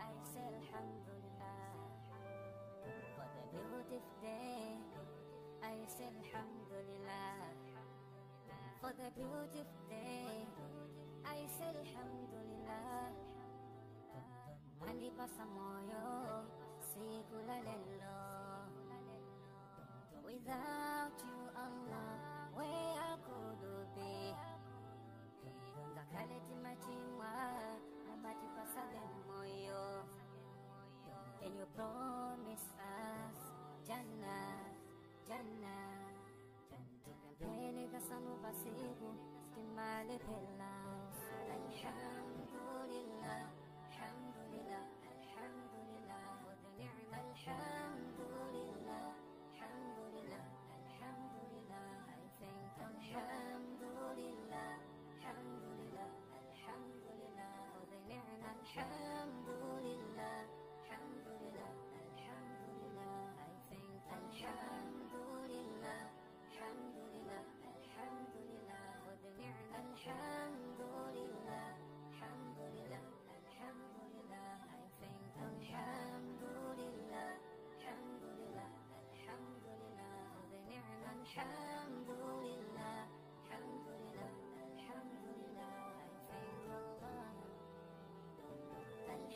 I say Alhamdulillah. For the beautiful day. I say Alhamdulillah. For the beautiful day. I say Alhamdulillah. Sa moyo Sigula lelo Without you Allah my little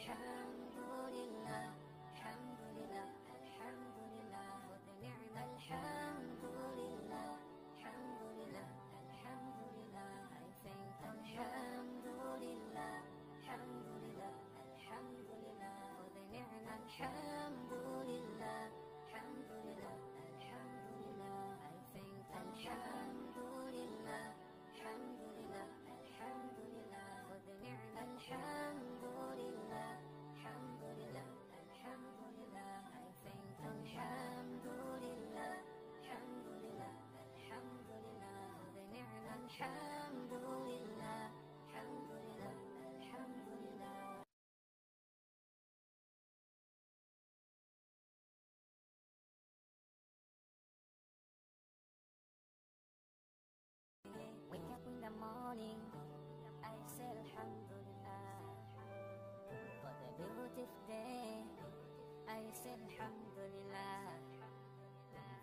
Yeah. Alhamdulillah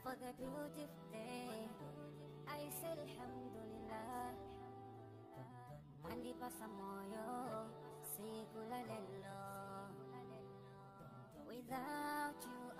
for the beautiful day. I say Alhamdulillah. Aniba sa moyo, sigula lelo. Without you,